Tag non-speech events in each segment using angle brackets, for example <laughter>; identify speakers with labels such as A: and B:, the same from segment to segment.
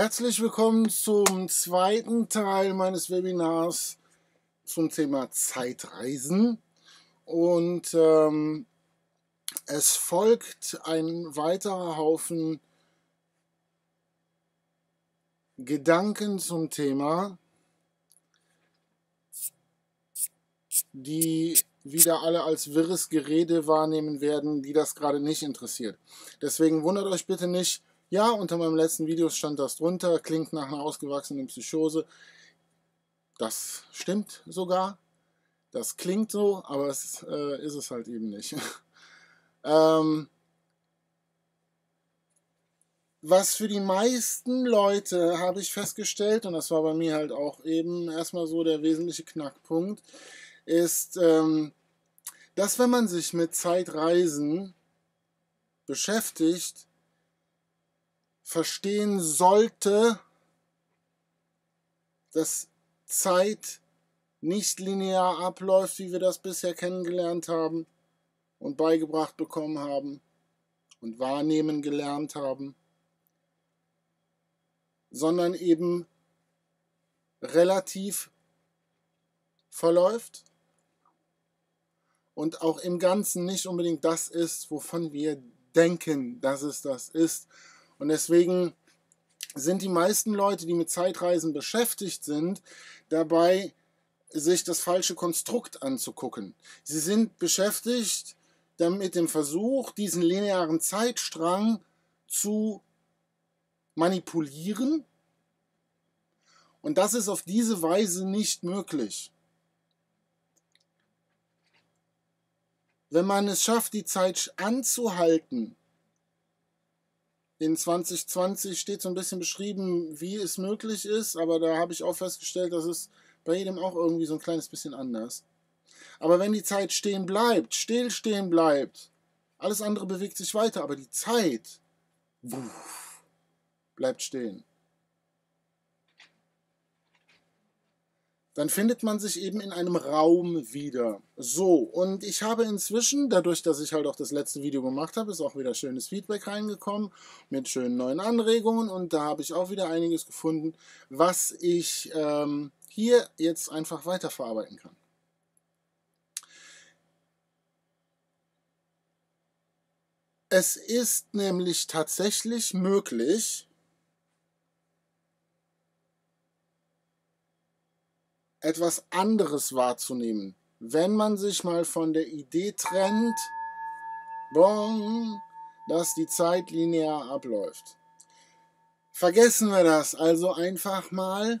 A: Herzlich willkommen zum zweiten Teil meines Webinars zum Thema Zeitreisen. Und ähm, es folgt ein weiterer Haufen Gedanken zum Thema, die wieder alle als wirres Gerede wahrnehmen werden, die das gerade nicht interessiert. Deswegen wundert euch bitte nicht, ja, unter meinem letzten Video stand das drunter, klingt nach einer ausgewachsenen Psychose. Das stimmt sogar. Das klingt so, aber es äh, ist es halt eben nicht. <laughs> ähm, was für die meisten Leute habe ich festgestellt, und das war bei mir halt auch eben erstmal so der wesentliche Knackpunkt, ist, ähm, dass wenn man sich mit Zeitreisen beschäftigt, verstehen sollte, dass Zeit nicht linear abläuft, wie wir das bisher kennengelernt haben und beigebracht bekommen haben und wahrnehmen gelernt haben, sondern eben relativ verläuft und auch im Ganzen nicht unbedingt das ist, wovon wir denken, dass es das ist und deswegen sind die meisten Leute, die mit Zeitreisen beschäftigt sind, dabei, sich das falsche Konstrukt anzugucken. Sie sind beschäftigt mit dem Versuch, diesen linearen Zeitstrang zu manipulieren. Und das ist auf diese Weise nicht möglich. Wenn man es schafft, die Zeit anzuhalten, in 2020 steht so ein bisschen beschrieben, wie es möglich ist, aber da habe ich auch festgestellt, dass es bei jedem auch irgendwie so ein kleines bisschen anders. Aber wenn die Zeit stehen bleibt, still stehen bleibt, alles andere bewegt sich weiter, aber die Zeit wuff, bleibt stehen. Dann findet man sich eben in einem Raum wieder. So, und ich habe inzwischen, dadurch, dass ich halt auch das letzte Video gemacht habe, ist auch wieder schönes Feedback reingekommen mit schönen neuen Anregungen und da habe ich auch wieder einiges gefunden, was ich ähm, hier jetzt einfach weiterverarbeiten kann. Es ist nämlich tatsächlich möglich, etwas anderes wahrzunehmen. Wenn man sich mal von der Idee trennt, bon, dass die Zeit linear abläuft. Vergessen wir das also einfach mal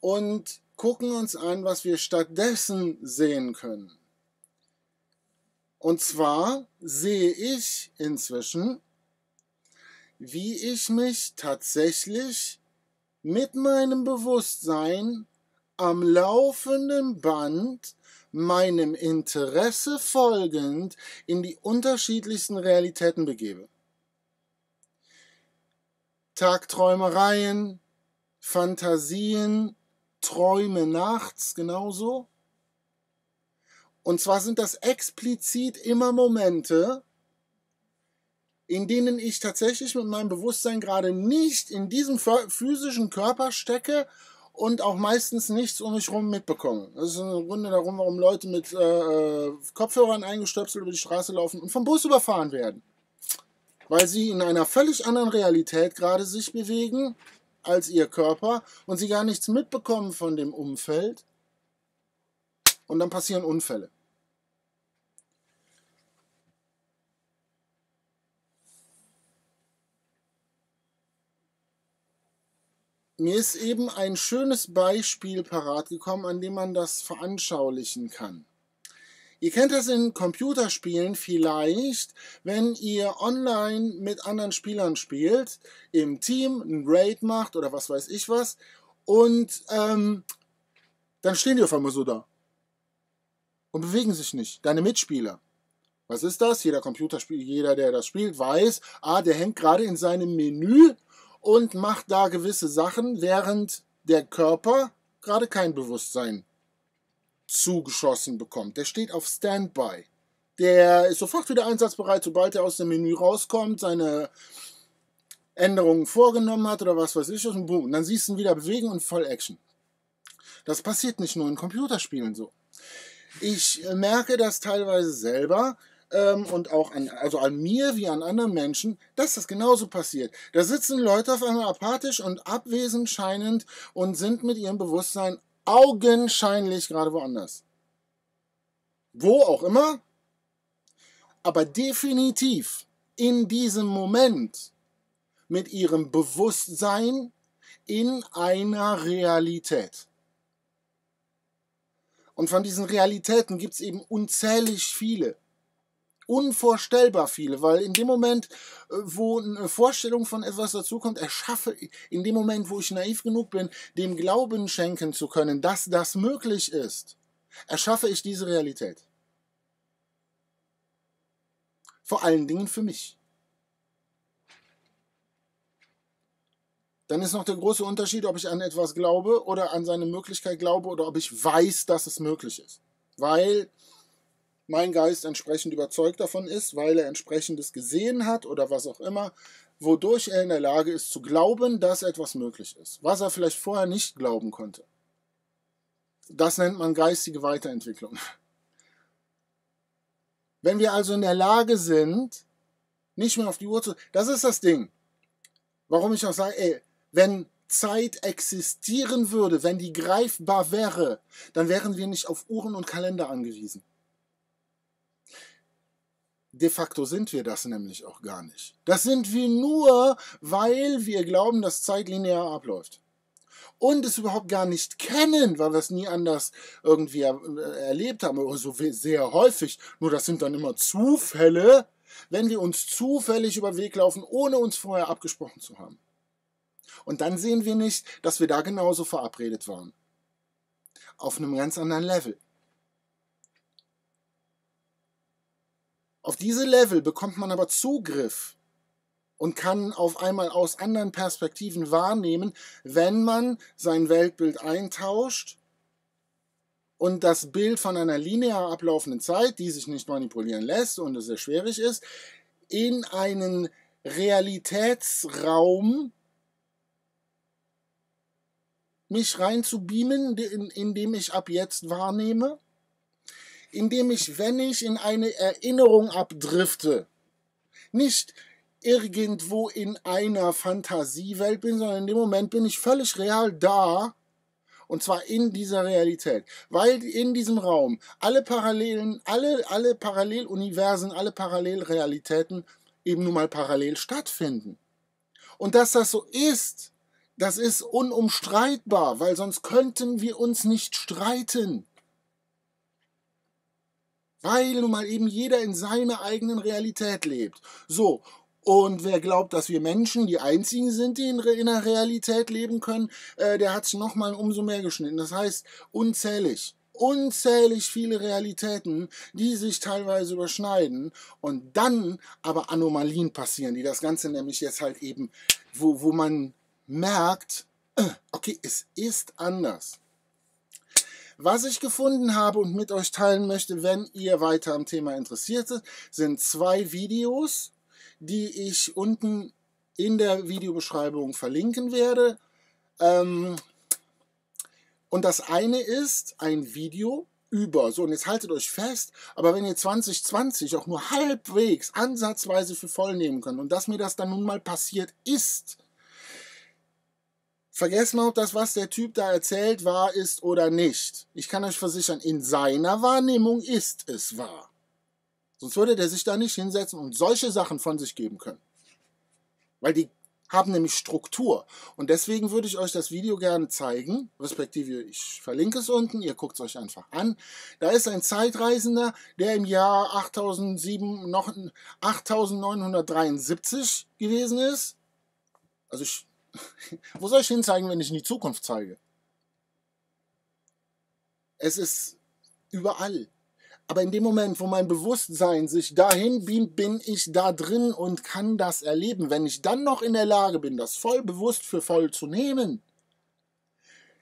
A: und gucken uns an, was wir stattdessen sehen können. Und zwar sehe ich inzwischen, wie ich mich tatsächlich mit meinem Bewusstsein am laufenden Band meinem Interesse folgend in die unterschiedlichsten Realitäten begebe. Tagträumereien, Fantasien, Träume nachts genauso. Und zwar sind das explizit immer Momente, in denen ich tatsächlich mit meinem Bewusstsein gerade nicht in diesem physischen Körper stecke und auch meistens nichts um mich herum mitbekommen. Das ist im Grunde darum, warum Leute mit äh, äh, Kopfhörern eingestöpselt über die Straße laufen und vom Bus überfahren werden. Weil sie in einer völlig anderen Realität gerade sich bewegen als ihr Körper und sie gar nichts mitbekommen von dem Umfeld. Und dann passieren Unfälle. Mir ist eben ein schönes Beispiel parat gekommen, an dem man das veranschaulichen kann. Ihr kennt das in Computerspielen vielleicht, wenn ihr online mit anderen Spielern spielt, im Team ein Raid macht oder was weiß ich was, und ähm, dann stehen die auf einmal so da und bewegen sich nicht, deine Mitspieler. Was ist das? Jeder Computerspiel, jeder, der das spielt, weiß, ah, der hängt gerade in seinem Menü und macht da gewisse Sachen, während der Körper gerade kein Bewusstsein zugeschossen bekommt. Der steht auf Standby. Der ist sofort wieder einsatzbereit, sobald er aus dem Menü rauskommt, seine Änderungen vorgenommen hat oder was weiß ich, und boom, dann siehst du ihn wieder bewegen und voll Action. Das passiert nicht nur in Computerspielen so. Ich äh, merke das teilweise selber ähm, und auch an, also an mir wie an anderen Menschen, dass das genauso passiert. Da sitzen Leute auf einmal apathisch und abwesend scheinend und sind mit ihrem Bewusstsein augenscheinlich gerade woanders. Wo auch immer, aber definitiv in diesem Moment mit ihrem Bewusstsein in einer Realität. Und von diesen Realitäten gibt es eben unzählig viele. Unvorstellbar viele, weil in dem Moment, äh, wo eine Vorstellung von etwas dazukommt, erschaffe, in dem Moment, wo ich naiv genug bin, dem Glauben schenken zu können, dass das möglich ist, erschaffe ich diese Realität. Vor allen Dingen für mich. Dann ist noch der große Unterschied, ob ich an etwas glaube oder an seine Möglichkeit glaube oder ob ich weiß, dass es möglich ist. Weil mein Geist entsprechend überzeugt davon ist, weil er entsprechendes gesehen hat oder was auch immer, wodurch er in der Lage ist zu glauben, dass etwas möglich ist, was er vielleicht vorher nicht glauben konnte. Das nennt man geistige Weiterentwicklung. Wenn wir also in der Lage sind, nicht mehr auf die Uhr zu. Das ist das Ding. Warum ich auch sage, ey, wenn Zeit existieren würde, wenn die greifbar wäre, dann wären wir nicht auf Uhren und Kalender angewiesen. De facto sind wir das nämlich auch gar nicht. Das sind wir nur, weil wir glauben, dass Zeit linear abläuft. Und es überhaupt gar nicht kennen, weil wir es nie anders irgendwie erlebt haben, oder so sehr häufig. Nur das sind dann immer Zufälle, wenn wir uns zufällig über den Weg laufen, ohne uns vorher abgesprochen zu haben. Und dann sehen wir nicht, dass wir da genauso verabredet waren. Auf einem ganz anderen Level. Auf diese Level bekommt man aber Zugriff und kann auf einmal aus anderen Perspektiven wahrnehmen, wenn man sein Weltbild eintauscht und das Bild von einer linear ablaufenden Zeit, die sich nicht manipulieren lässt und es sehr schwierig ist, in einen Realitätsraum mich reinzubeamen, in, in dem ich ab jetzt wahrnehme, indem ich, wenn ich in eine Erinnerung abdrifte, nicht irgendwo in einer Fantasiewelt bin, sondern in dem Moment bin ich völlig real da, und zwar in dieser Realität, weil in diesem Raum alle Parallelen, alle, alle Paralleluniversen, alle Parallelrealitäten eben nun mal parallel stattfinden. Und dass das so ist, das ist unumstreitbar, weil sonst könnten wir uns nicht streiten. Weil nun mal eben jeder in seiner eigenen Realität lebt. So, und wer glaubt, dass wir Menschen die einzigen sind, die in, in der Realität leben können, äh, der hat sich nochmal umso mehr geschnitten. Das heißt, unzählig unzählig viele Realitäten, die sich teilweise überschneiden und dann aber Anomalien passieren, die das Ganze nämlich jetzt halt eben, wo, wo man merkt, äh, okay, es ist anders. Was ich gefunden habe und mit euch teilen möchte, wenn ihr weiter am Thema interessiert seid, sind zwei Videos, die ich unten in der Videobeschreibung verlinken werde. Ähm, und das eine ist ein Video über, so und jetzt haltet euch fest, aber wenn ihr 2020 auch nur halbwegs ansatzweise für voll nehmen könnt und dass mir das dann nun mal passiert ist, Vergesst mal, ob das, was der Typ da erzählt, wahr ist oder nicht. Ich kann euch versichern, in seiner Wahrnehmung ist es wahr. Sonst würde der sich da nicht hinsetzen und solche Sachen von sich geben können. Weil die haben nämlich Struktur. Und deswegen würde ich euch das Video gerne zeigen, respektive ich verlinke es unten, ihr guckt es euch einfach an. Da ist ein Zeitreisender, der im Jahr 8007 noch 8973 gewesen ist. Also ich <laughs> wo soll ich hinzeigen, wenn ich in die Zukunft zeige? Es ist überall. Aber in dem Moment, wo mein Bewusstsein sich dahin beamt, bin ich da drin und kann das erleben. Wenn ich dann noch in der Lage bin, das voll bewusst für voll zu nehmen,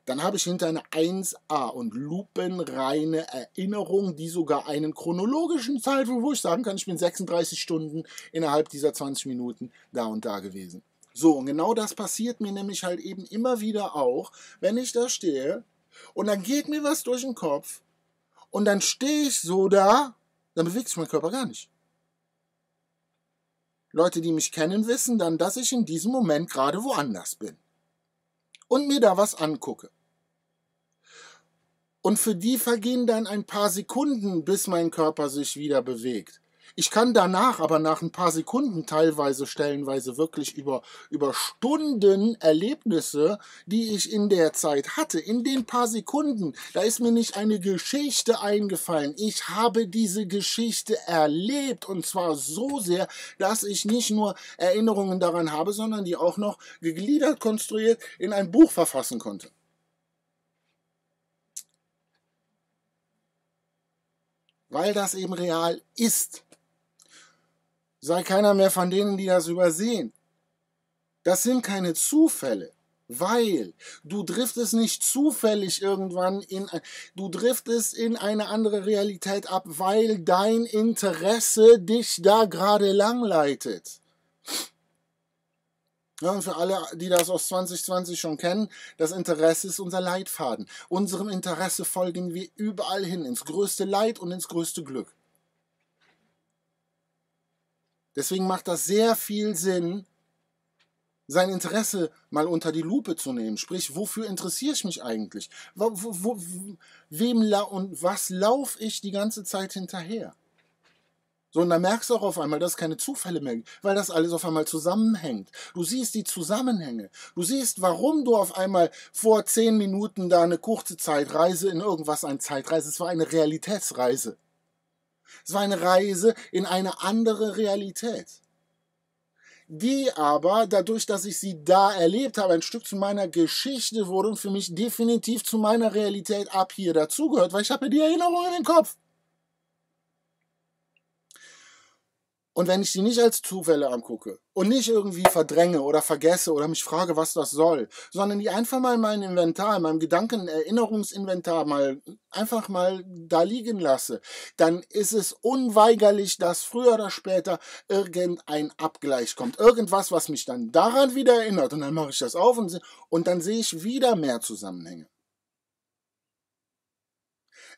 A: dann habe ich hinter eine 1a und lupenreine Erinnerung, die sogar einen chronologischen Zeitpunkt, wo ich sagen kann, ich bin 36 Stunden innerhalb dieser 20 Minuten da und da gewesen. So, und genau das passiert mir nämlich halt eben immer wieder auch, wenn ich da stehe und dann geht mir was durch den Kopf und dann stehe ich so da, dann bewegt sich mein Körper gar nicht. Leute, die mich kennen, wissen dann, dass ich in diesem Moment gerade woanders bin und mir da was angucke. Und für die vergehen dann ein paar Sekunden, bis mein Körper sich wieder bewegt. Ich kann danach aber nach ein paar Sekunden teilweise, stellenweise wirklich über, über Stunden Erlebnisse, die ich in der Zeit hatte, in den paar Sekunden, da ist mir nicht eine Geschichte eingefallen. Ich habe diese Geschichte erlebt und zwar so sehr, dass ich nicht nur Erinnerungen daran habe, sondern die auch noch gegliedert, konstruiert in ein Buch verfassen konnte. Weil das eben real ist sei keiner mehr von denen, die das übersehen. Das sind keine Zufälle, weil du driftest nicht zufällig irgendwann in, du driftest in eine andere Realität ab, weil dein Interesse dich da gerade langleitet. Ja, und für alle, die das aus 2020 schon kennen, das Interesse ist unser Leitfaden. Unserem Interesse folgen wir überall hin, ins größte Leid und ins größte Glück. Deswegen macht das sehr viel Sinn, sein Interesse mal unter die Lupe zu nehmen. Sprich, wofür interessiere ich mich eigentlich? Wo, wo, wem und was laufe ich die ganze Zeit hinterher? So, und dann merkst du auch auf einmal, dass es keine Zufälle mehr gibt, weil das alles auf einmal zusammenhängt. Du siehst die Zusammenhänge. Du siehst, warum du auf einmal vor zehn Minuten da eine kurze Zeitreise in irgendwas, eine Zeitreise, es war eine Realitätsreise. Es war eine Reise in eine andere Realität, die aber dadurch, dass ich sie da erlebt habe, ein Stück zu meiner Geschichte wurde und für mich definitiv zu meiner Realität ab hier dazugehört, weil ich habe die Erinnerung in den Kopf. Und wenn ich die nicht als Zufälle angucke und nicht irgendwie verdränge oder vergesse oder mich frage, was das soll, sondern die einfach mal in meinem Inventar, in meinem Gedankenerinnerungsinventar mal einfach mal da liegen lasse, dann ist es unweigerlich, dass früher oder später irgendein Abgleich kommt. Irgendwas, was mich dann daran wieder erinnert. Und dann mache ich das auf und, und dann sehe ich wieder mehr Zusammenhänge.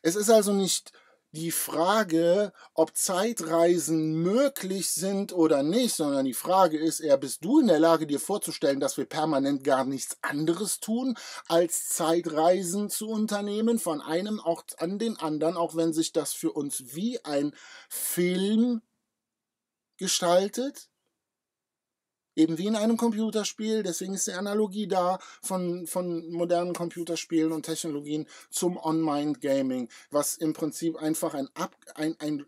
A: Es ist also nicht die Frage, ob Zeitreisen möglich sind oder nicht, sondern die Frage ist eher, bist du in der Lage, dir vorzustellen, dass wir permanent gar nichts anderes tun, als Zeitreisen zu unternehmen, von einem Ort an den anderen, auch wenn sich das für uns wie ein Film gestaltet? Eben wie in einem Computerspiel, deswegen ist die Analogie da von, von modernen Computerspielen und Technologien zum On-Mind-Gaming, was im Prinzip einfach ein, Ab, ein, ein,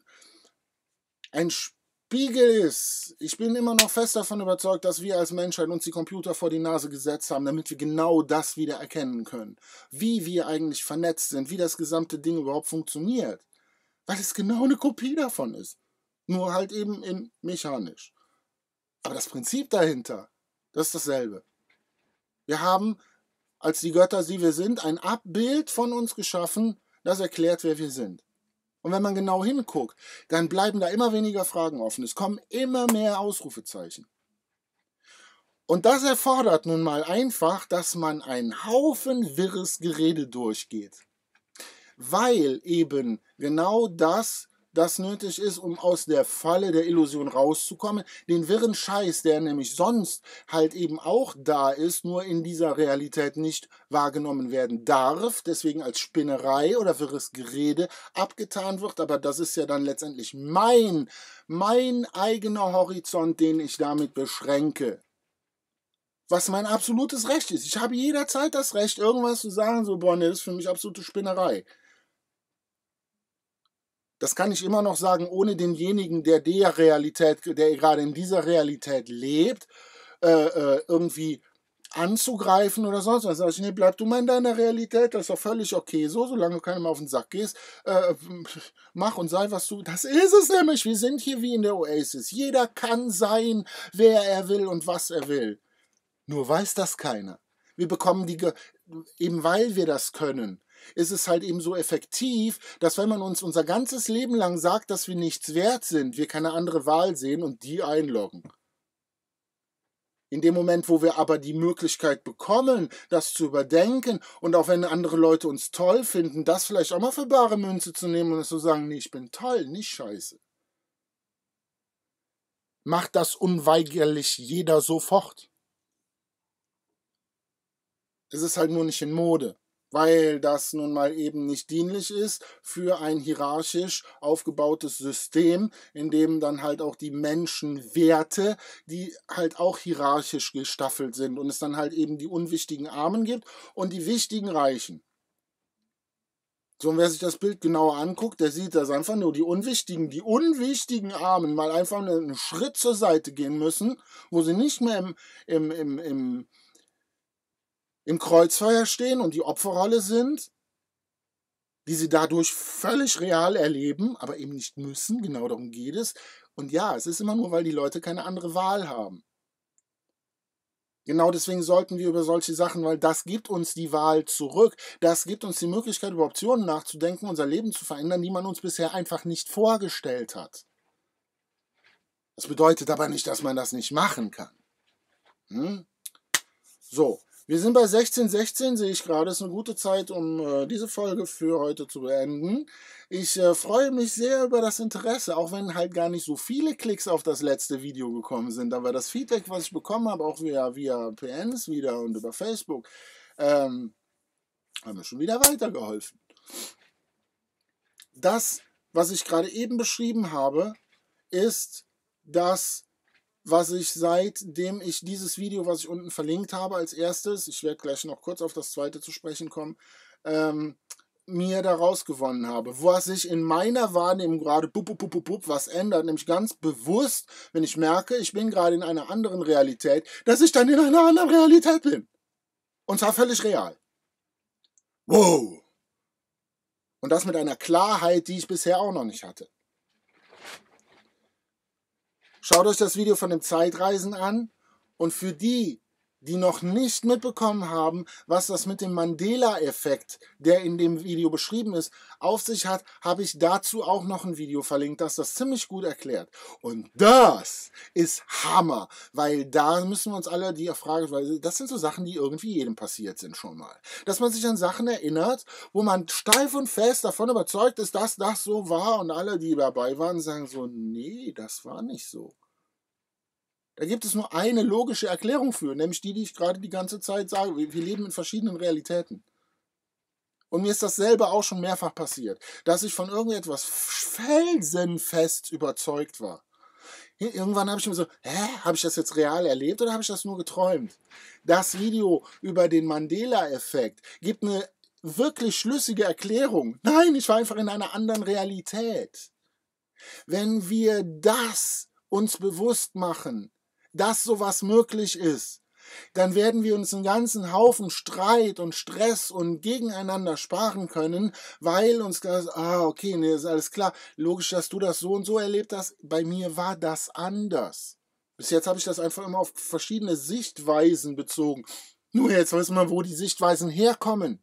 A: ein Spiegel ist. Ich bin immer noch fest davon überzeugt, dass wir als Menschheit uns die Computer vor die Nase gesetzt haben, damit wir genau das wieder erkennen können. Wie wir eigentlich vernetzt sind, wie das gesamte Ding überhaupt funktioniert. Weil es genau eine Kopie davon ist. Nur halt eben in mechanisch. Aber das Prinzip dahinter, das ist dasselbe. Wir haben als die Götter, die wir sind, ein Abbild von uns geschaffen, das erklärt, wer wir sind. Und wenn man genau hinguckt, dann bleiben da immer weniger Fragen offen. Es kommen immer mehr Ausrufezeichen. Und das erfordert nun mal einfach, dass man einen Haufen wirres Gerede durchgeht. Weil eben genau das das nötig ist, um aus der Falle der Illusion rauszukommen. Den wirren Scheiß, der nämlich sonst halt eben auch da ist, nur in dieser Realität nicht wahrgenommen werden darf, deswegen als Spinnerei oder wirres Gerede abgetan wird. Aber das ist ja dann letztendlich mein, mein eigener Horizont, den ich damit beschränke was mein absolutes Recht ist. Ich habe jederzeit das Recht, irgendwas zu sagen, so, boah, nee, das ist für mich absolute Spinnerei. Das kann ich immer noch sagen, ohne denjenigen, der der Realität, der gerade in dieser Realität lebt, äh, äh, irgendwie anzugreifen oder sonst was. Sag ich, nee, bleib du mal in deiner Realität, das ist doch völlig okay so, solange du keinem auf den Sack gehst. Äh, mach und sei, was du. Das ist es nämlich. Wir sind hier wie in der Oasis. Jeder kann sein, wer er will und was er will. Nur weiß das keiner. Wir bekommen die, eben weil wir das können, ist es halt eben so effektiv, dass wenn man uns unser ganzes Leben lang sagt, dass wir nichts wert sind, wir keine andere Wahl sehen und die einloggen. In dem Moment, wo wir aber die Möglichkeit bekommen, das zu überdenken und auch wenn andere Leute uns toll finden, das vielleicht auch mal für bare Münze zu nehmen und zu sagen, nee, ich bin toll, nicht scheiße. Macht das unweigerlich jeder sofort. Es ist halt nur nicht in Mode weil das nun mal eben nicht dienlich ist für ein hierarchisch aufgebautes System, in dem dann halt auch die Menschenwerte, die halt auch hierarchisch gestaffelt sind und es dann halt eben die unwichtigen Armen gibt und die wichtigen Reichen. So, und wer sich das Bild genauer anguckt, der sieht, dass einfach nur die unwichtigen, die unwichtigen Armen mal einfach einen Schritt zur Seite gehen müssen, wo sie nicht mehr im, im, im, im im Kreuzfeuer stehen und die Opferrolle sind, die sie dadurch völlig real erleben, aber eben nicht müssen, genau darum geht es. Und ja, es ist immer nur, weil die Leute keine andere Wahl haben. Genau deswegen sollten wir über solche Sachen, weil das gibt uns die Wahl zurück. Das gibt uns die Möglichkeit, über Optionen nachzudenken, unser Leben zu verändern, die man uns bisher einfach nicht vorgestellt hat. Das bedeutet aber nicht, dass man das nicht machen kann. Hm? So, wir sind bei 16.16, sehe ich gerade. Ist eine gute Zeit, um äh, diese Folge für heute zu beenden. Ich äh, freue mich sehr über das Interesse, auch wenn halt gar nicht so viele Klicks auf das letzte Video gekommen sind. Aber das Feedback, was ich bekommen habe, auch via, via PNs wieder und über Facebook, ähm, hat mir schon wieder weitergeholfen. Das, was ich gerade eben beschrieben habe, ist, dass was ich seitdem ich dieses Video, was ich unten verlinkt habe als erstes, ich werde gleich noch kurz auf das zweite zu sprechen kommen, ähm, mir daraus gewonnen habe. Was sich in meiner Wahrnehmung gerade bup, bup, bup, bup, was ändert, nämlich ganz bewusst, wenn ich merke, ich bin gerade in einer anderen Realität, dass ich dann in einer anderen Realität bin. Und zwar völlig real. Wow! Und das mit einer Klarheit, die ich bisher auch noch nicht hatte. Schaut euch das Video von dem Zeitreisen an und für die, die noch nicht mitbekommen haben, was das mit dem Mandela-Effekt, der in dem Video beschrieben ist, auf sich hat, habe ich dazu auch noch ein Video verlinkt, das das ziemlich gut erklärt. Und das ist Hammer, weil da müssen wir uns alle die Frage, weil das sind so Sachen, die irgendwie jedem passiert sind schon mal. Dass man sich an Sachen erinnert, wo man steif und fest davon überzeugt ist, dass das so war und alle, die dabei waren, sagen so, nee, das war nicht so. Da gibt es nur eine logische Erklärung für, nämlich die, die ich gerade die ganze Zeit sage. Wir, leben in verschiedenen Realitäten. Und mir ist das selber auch schon mehrfach passiert, dass ich von irgendetwas felsenfest überzeugt war. Irgendwann habe ich mir so, hä, habe ich das jetzt real erlebt oder habe ich das nur geträumt? Das Video über den Mandela-Effekt gibt eine wirklich schlüssige Erklärung. Nein, ich war einfach in einer anderen Realität. Wenn wir das uns bewusst machen, dass sowas möglich ist, dann werden wir uns einen ganzen Haufen Streit und Stress und gegeneinander sparen können, weil uns das, ah, okay, nee, ist alles klar, logisch, dass du das so und so erlebt hast, bei mir war das anders. Bis jetzt habe ich das einfach immer auf verschiedene Sichtweisen bezogen. Nur jetzt wissen wir, wo die Sichtweisen herkommen.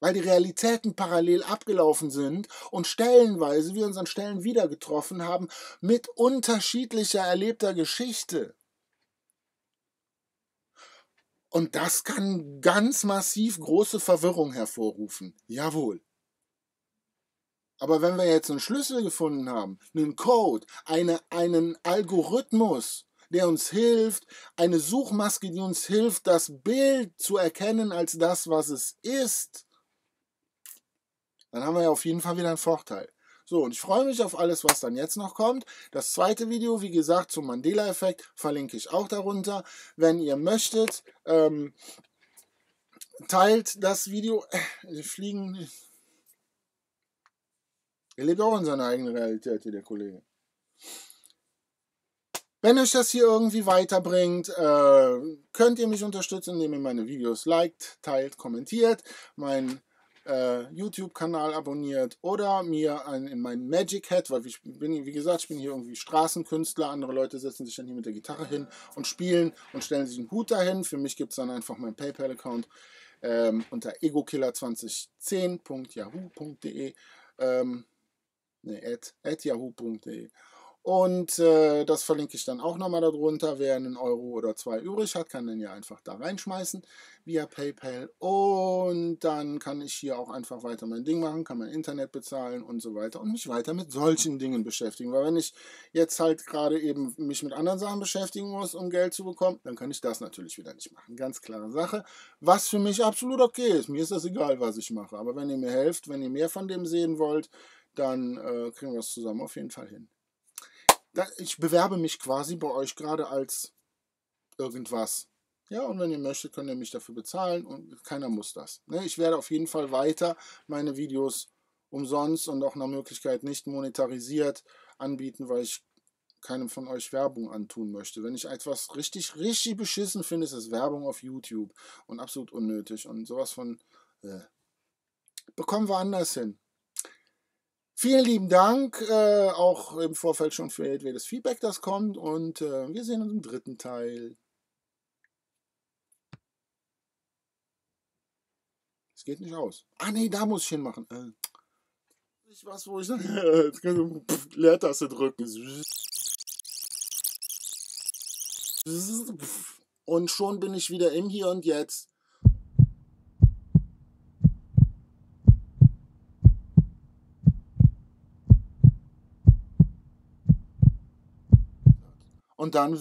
A: Weil die Realitäten parallel abgelaufen sind und stellenweise wir uns an Stellen wieder getroffen haben mit unterschiedlicher erlebter Geschichte. Und das kann ganz massiv große Verwirrung hervorrufen. Jawohl. Aber wenn wir jetzt einen Schlüssel gefunden haben, einen Code, eine, einen Algorithmus, der uns hilft, eine Suchmaske, die uns hilft, das Bild zu erkennen als das, was es ist, dann haben wir ja auf jeden Fall wieder einen Vorteil. So, und ich freue mich auf alles, was dann jetzt noch kommt. Das zweite Video, wie gesagt, zum Mandela-Effekt, verlinke ich auch darunter. Wenn ihr möchtet, ähm, teilt das Video. Äh, fliegen. Er lebt auch in seiner eigenen Realität, der Kollege. Wenn euch das hier irgendwie weiterbringt, äh, könnt ihr mich unterstützen, indem ihr meine Videos liked, teilt, kommentiert, mein äh, YouTube-Kanal abonniert oder mir ein, in mein Magic Hat, weil ich bin, wie gesagt, ich bin hier irgendwie Straßenkünstler, andere Leute setzen sich dann hier mit der Gitarre hin und spielen und stellen sich einen Hut dahin. Für mich gibt es dann einfach meinen PayPal-Account ähm, unter egokiller2010.yahoo.de ähm, ne, at, at yahoo.de Und äh, das verlinke ich dann auch nochmal darunter. Wer einen Euro oder zwei übrig hat, kann den ja einfach da reinschmeißen via PayPal. Und dann kann ich hier auch einfach weiter mein Ding machen, kann mein Internet bezahlen und so weiter und mich weiter mit solchen Dingen beschäftigen. Weil wenn ich jetzt halt gerade eben mich mit anderen Sachen beschäftigen muss, um Geld zu bekommen, dann kann ich das natürlich wieder nicht machen. Ganz klare Sache. Was für mich absolut okay ist. Mir ist das egal, was ich mache. Aber wenn ihr mir helft, wenn ihr mehr von dem sehen wollt, dann äh, kriegen wir es zusammen auf jeden Fall hin ich bewerbe mich quasi bei euch gerade als irgendwas. Ja, und wenn ihr möchtet, könnt ihr mich dafür bezahlen und keiner muss das. Ne? Ich werde auf jeden Fall weiter meine Videos umsonst und auch nach Möglichkeit nicht monetarisiert anbieten, weil ich keinem von euch Werbung antun möchte. Wenn ich etwas richtig, richtig beschissen finde, ist es Werbung auf YouTube und absolut unnötig und sowas von äh, bekommen wir anders hin. Vielen lieben Dank, äh, auch im Vorfeld schon für jedes Feedback, das kommt. Und äh, wir sehen uns im dritten Teil. Es geht nicht aus. Ah nee, da muss ich hinmachen. Äh, ich was, wo ich jetzt <laughs> Leertaste drücken. Und schon bin ich wieder im Hier und Jetzt. Und dann